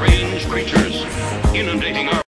strange creatures, inundating our